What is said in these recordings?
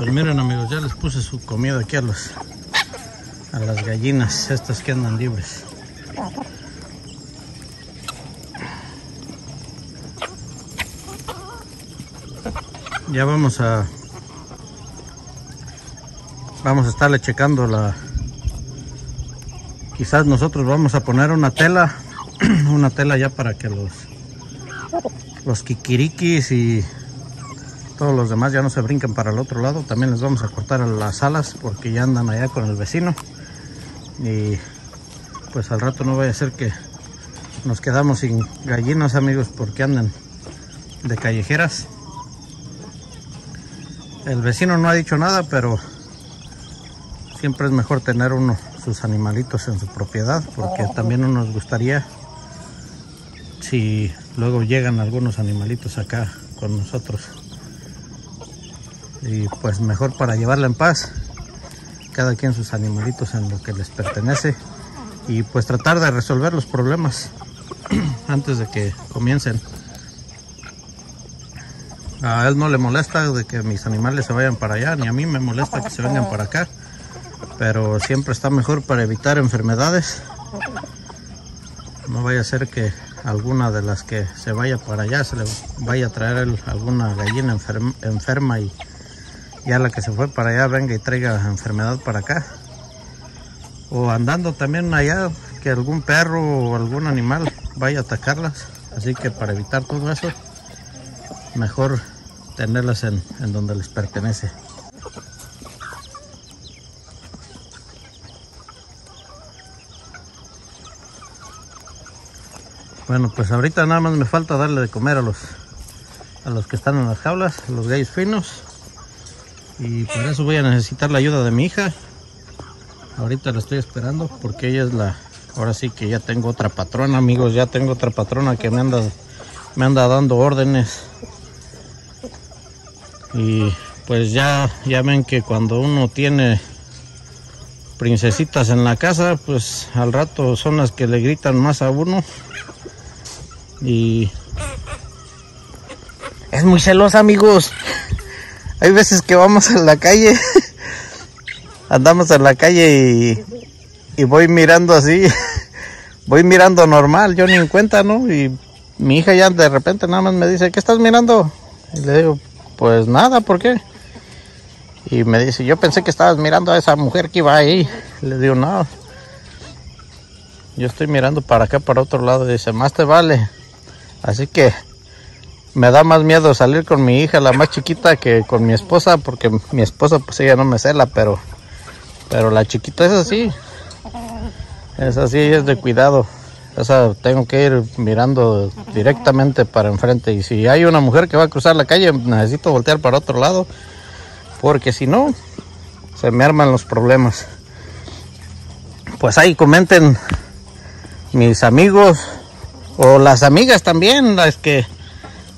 Pues miren amigos, ya les puse su comida aquí a los a las gallinas, estas que andan libres. Ya vamos a vamos a estarle checando la quizás nosotros vamos a poner una tela una tela ya para que los los kikirikis y todos los demás ya no se brinquen para el otro lado también les vamos a cortar las alas porque ya andan allá con el vecino. Y pues al rato no vaya a ser que nos quedamos sin gallinas amigos porque andan de callejeras. El vecino no ha dicho nada pero siempre es mejor tener uno sus animalitos en su propiedad porque también no nos gustaría si luego llegan algunos animalitos acá con nosotros y pues mejor para llevarla en paz. Cada quien sus animalitos en lo que les pertenece y pues tratar de resolver los problemas antes de que comiencen. A él no le molesta de que mis animales se vayan para allá ni a mí me molesta que se vengan para acá pero siempre está mejor para evitar enfermedades. No vaya a ser que alguna de las que se vaya para allá se le vaya a traer alguna gallina enferma y ya la que se fue para allá venga y traiga enfermedad para acá. O andando también allá que algún perro o algún animal vaya a atacarlas. Así que para evitar todo eso mejor tenerlas en, en donde les pertenece. Bueno, pues ahorita nada más me falta darle de comer a los a los que están en las jaulas, los gallos finos. Y por eso voy a necesitar la ayuda de mi hija. Ahorita la estoy esperando porque ella es la... Ahora sí que ya tengo otra patrona, amigos. Ya tengo otra patrona que me anda, me anda dando órdenes. Y pues ya, ya ven que cuando uno tiene princesitas en la casa, pues al rato son las que le gritan más a uno. Y es muy celosa, amigos. Hay veces que vamos en la calle, andamos en la calle y, y voy mirando así, voy mirando normal, yo ni en cuenta, ¿no? Y mi hija ya de repente nada más me dice, ¿qué estás mirando? Y le digo, pues nada, ¿por qué? Y me dice, yo pensé que estabas mirando a esa mujer que iba ahí. Le digo, no. Yo estoy mirando para acá, para otro lado. dice, más te vale. Así que me da más miedo salir con mi hija, la más chiquita, que con mi esposa, porque mi esposa, pues ella no me cela, pero, pero la chiquita es así. Es así, es de cuidado. Esa tengo que ir mirando directamente para enfrente. Y si hay una mujer que va a cruzar la calle, necesito voltear para otro lado. Porque si no, se me arman los problemas. Pues ahí comenten mis amigos, o las amigas también, las que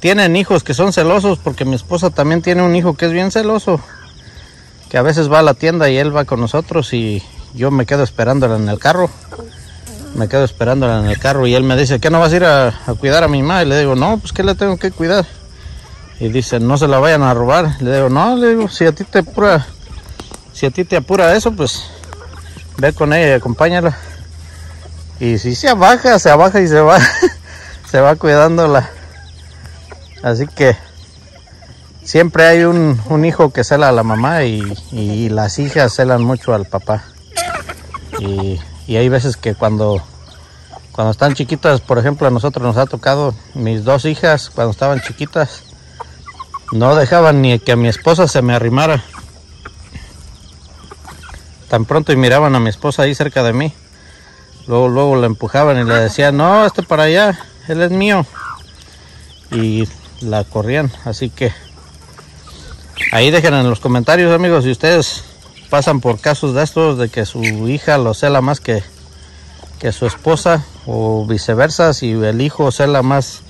tienen hijos que son celosos, porque mi esposa también tiene un hijo que es bien celoso, que a veces va a la tienda y él va con nosotros y yo me quedo esperándola en el carro. Me quedo esperándola en el carro y él me dice, ¿qué no vas a ir a, cuidar a mi mamá? Y le digo, no, pues que le tengo que cuidar. Y dice, no se la vayan a robar. Le digo, no, le digo, si a ti te apura, si a ti te apura eso, pues ve con ella y acompáñala. Y si se abaja, se abaja y se va, se va cuidándola. Así que siempre hay un, hijo que cela a la mamá y, las hijas celan mucho al papá. Y, hay veces que cuando, cuando están chiquitas, por ejemplo, a nosotros nos ha tocado, mis dos hijas, cuando estaban chiquitas, no dejaban ni que a mi esposa se me arrimara. Tan pronto y miraban a mi esposa ahí cerca de mí Luego, luego la empujaban y le decían, no, este para allá, él es mío. Y la corrían, así que ahí dejen en los comentarios amigos si ustedes pasan por casos de estos de que su hija lo cela más que, que su esposa o viceversa, si el hijo cela más,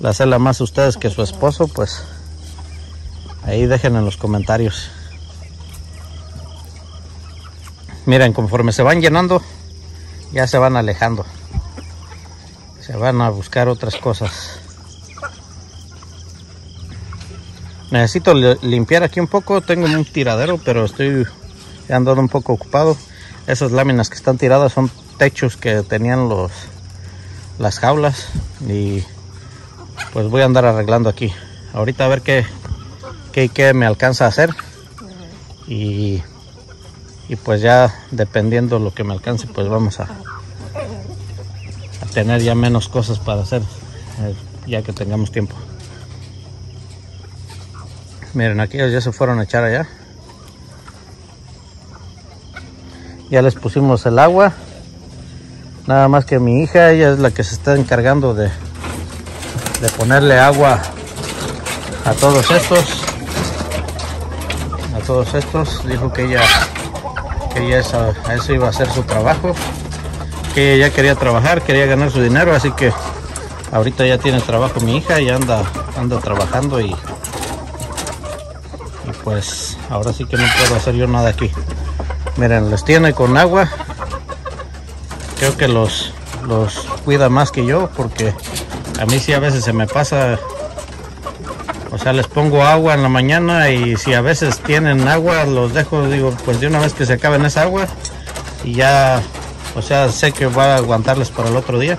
la cela más ustedes que su esposo, pues ahí dejen en los comentarios. Miren, conforme se van llenando, ya se van alejando. Se van a buscar otras cosas. Necesito limpiar aquí un poco. Tengo un tiradero, pero estoy andando un poco ocupado. Esas láminas que están tiradas son techos que tenían los las jaulas y pues voy a andar arreglando aquí. Ahorita a ver qué, qué, qué me alcanza a hacer y, y pues ya dependiendo lo que me alcance pues vamos a, a tener ya menos cosas para hacer eh, ya que tengamos tiempo. Miren, aquí ya se fueron a echar allá. Ya les pusimos el agua. Nada más que mi hija, ella es la que se está encargando de, de ponerle agua a todos estos. A todos estos. Dijo que ella, que ella eso, eso iba a ser su trabajo. Que ella ya quería trabajar, quería ganar su dinero, así que ahorita ya tiene trabajo mi hija y anda, anda trabajando y pues ahora sí que no puedo hacer yo nada aquí. Miren los tiene con agua. Creo que los los cuida más que yo porque a mí sí a veces se me pasa. O sea les pongo agua en la mañana y si a veces tienen agua los dejo digo pues de una vez que se acaben esa agua y ya o sea sé que va a aguantarles para el otro día.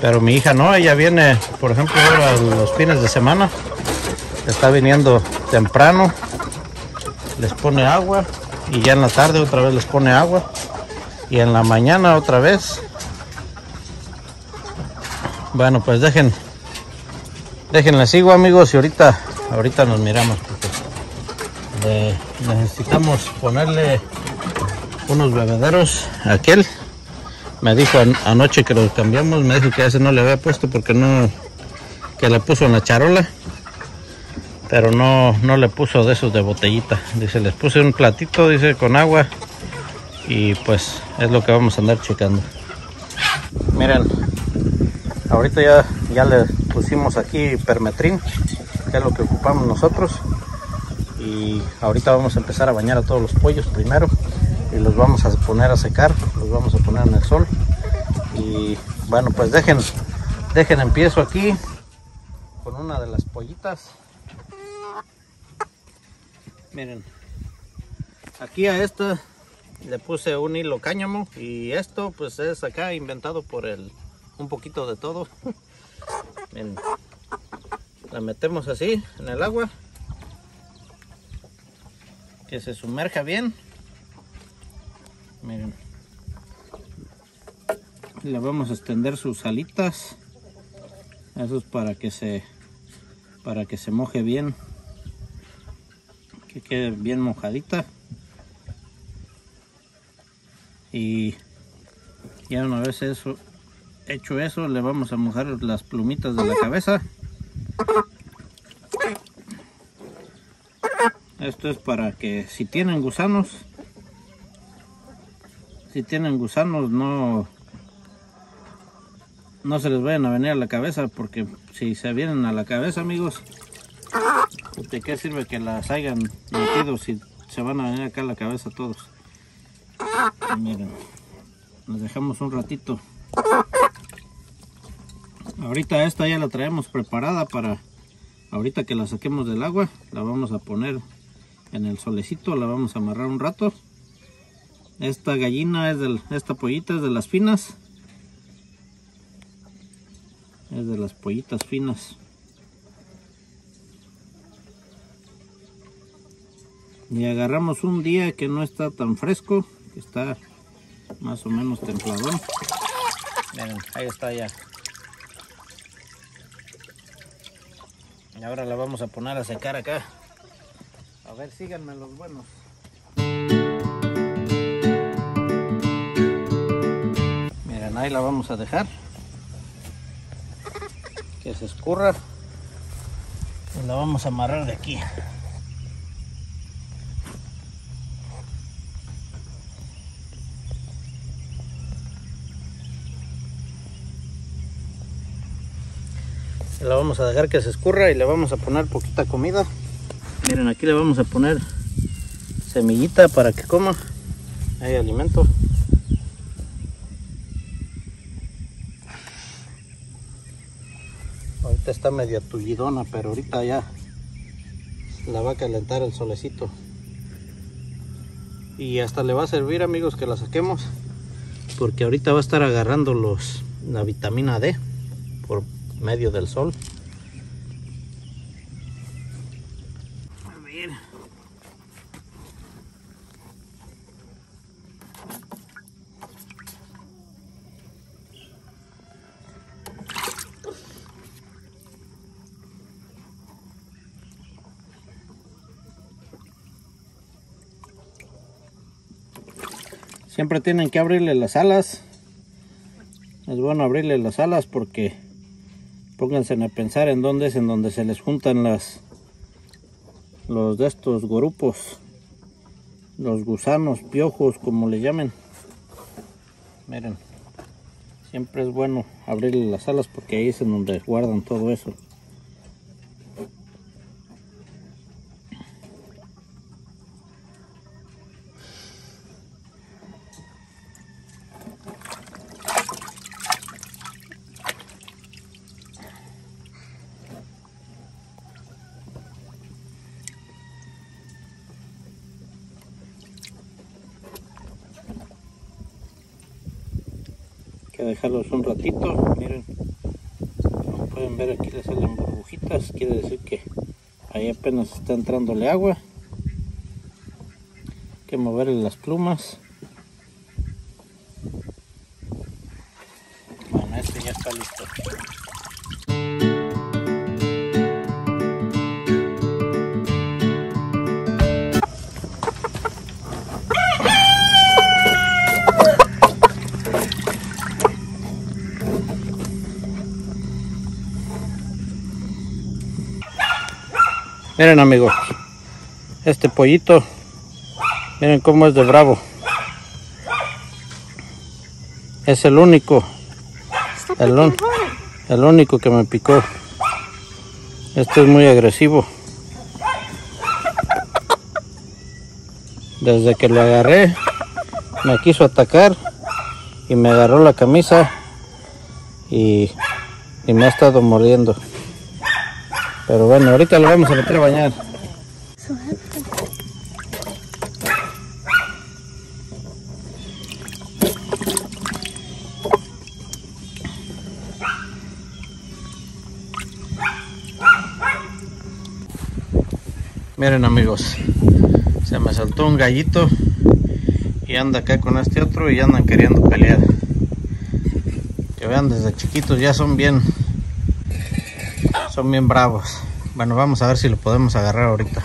Pero mi hija no ella viene por ejemplo ahora los fines de semana. Está viniendo temprano les pone agua y ya en la tarde otra vez les pone agua y en la mañana otra vez. Bueno pues dejen déjenle sigo amigos y ahorita ahorita nos miramos porque necesitamos ponerle unos bebederos a aquel. Me dijo anoche que los cambiamos me dijo que ese no le había puesto porque no que le puso en la charola pero no, no le puso de esos de botellita. Dice, les puse un platito, dice, con agua y pues es lo que vamos a andar checando. Miren, ahorita ya, ya le pusimos aquí permetrín, que es lo que ocupamos nosotros. Y ahorita vamos a empezar a bañar a todos los pollos primero y los vamos a poner a secar, los vamos a poner en el sol. Y bueno, pues dejen, dejen empiezo aquí con una de las pollitas. Miren, aquí a esta le puse un hilo cáñamo y esto pues es acá inventado por el un poquito de todo. Miren, la metemos así en el agua que se sumerja bien. Miren, le vamos a extender sus alitas. Eso es para que se para que se moje bien quede bien mojadita. Y ya una vez eso hecho eso le vamos a mojar las plumitas de la cabeza. Esto es para que si tienen gusanos si tienen gusanos no no se les vayan a venir a la cabeza porque si se vienen a la cabeza amigos ¿De qué sirve que las hayan metido si se van a venir acá a la cabeza todos? miren, nos dejamos un ratito. Ahorita esta ya la traemos preparada para ahorita que la saquemos del agua, la vamos a poner en el solecito, la vamos a amarrar un rato. Esta gallina es de esta pollita es de las finas. Es de las pollitas finas. Y agarramos un día que no está tan fresco que está más o menos templadón. Miren ahí está ya. Y ahora la vamos a poner a secar acá. A ver síganme los buenos. Miren ahí la vamos a dejar. Que se escurra. Y la vamos a amarrar de aquí la vamos a dejar que se escurra y le vamos a poner poquita comida. Miren aquí le vamos a poner semillita para que coma. Hay alimento. Ahorita está media tullidona pero ahorita ya la va a calentar el solecito. Y hasta le va a servir amigos que la saquemos porque ahorita va a estar agarrando los la vitamina D por medio del sol. A ver. Siempre tienen que abrirle las alas. Es bueno abrirle las alas porque pónganse a pensar en dónde es en donde se les juntan las los de estos grupos los gusanos piojos como le llamen. Miren siempre es bueno abrirle las alas porque ahí es en donde guardan todo eso que dejarlos un ratito miren. Como pueden ver aquí le salen burbujitas quiere decir que ahí apenas está entrándole agua. Hay que moverle las plumas Miren amigos, este pollito, miren cómo es de bravo. Es el único, el, el único que me picó. Este es muy agresivo. Desde que lo agarré, me quiso atacar y me agarró la camisa y, y me ha estado mordiendo. Pero bueno, ahorita lo vamos a meter a bañar. Miren amigos, se me saltó un gallito y anda acá con este otro y andan queriendo pelear. Que vean desde chiquitos ya son bien son bien bravos. Bueno, vamos a ver si lo podemos agarrar ahorita.